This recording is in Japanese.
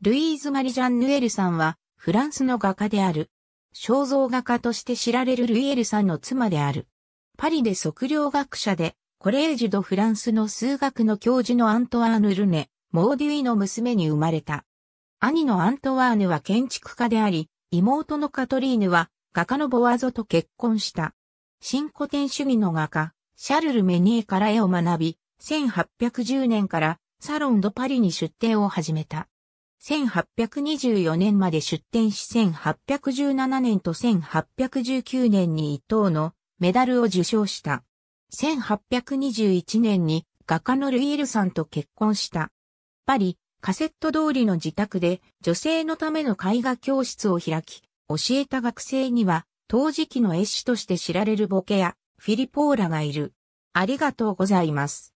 ルイーズ・マリジャン・ヌエルさんは、フランスの画家である。肖像画家として知られるルイエルさんの妻である。パリで測量学者で、コレージュ・ド・フランスの数学の教授のアントワーヌ・ルネ、モーデュイの娘に生まれた。兄のアントワーヌは建築家であり、妹のカトリーヌは画家のボワゾと結婚した。新古典主義の画家、シャルル・メニエから絵を学び、1810年からサロン・ド・パリに出展を始めた。1824年まで出展し1817年と1819年に一等のメダルを受賞した。1821年に画家のルイエルさんと結婚した。パリ、カセット通りの自宅で女性のための絵画教室を開き、教えた学生には陶磁器の絵師として知られるボケやフィリポーラがいる。ありがとうございます。